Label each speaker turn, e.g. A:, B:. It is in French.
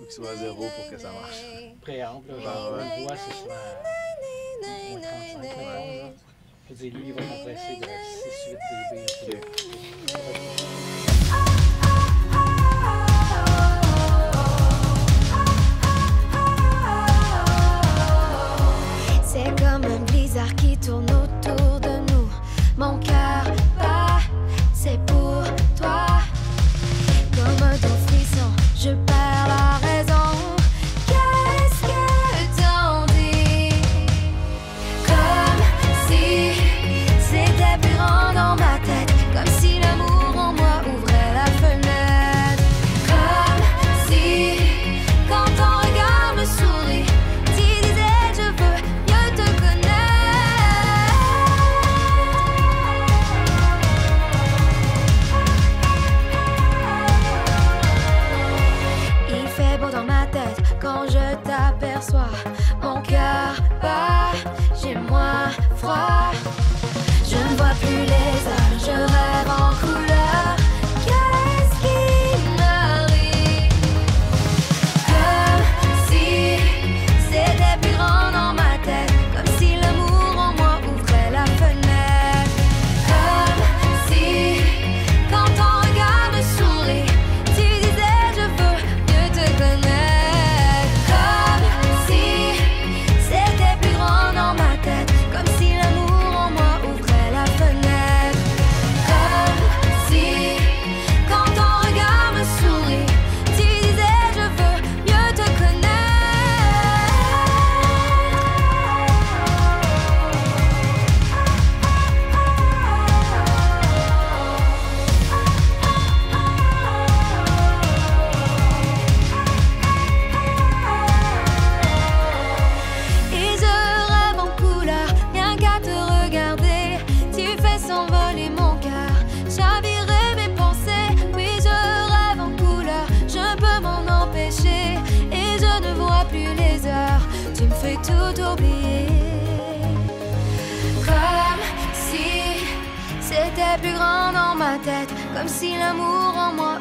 A: faut qu'il soit à zéro pour que ça marche.
B: Préamble,
A: ah
B: genre, une voix, c'est soit à 35 secondes. Je veux dire, lui, il va compresser de 6-8 dB.
C: Okay. 做啊 voler mon cœur. J'avirai mes pensées, oui, je rêve en couleur. Je peux m'en empêcher et je ne vois plus les heures. Tu me fais tout oublier. Comme si c'était plus grand dans ma tête, comme si l'amour en moi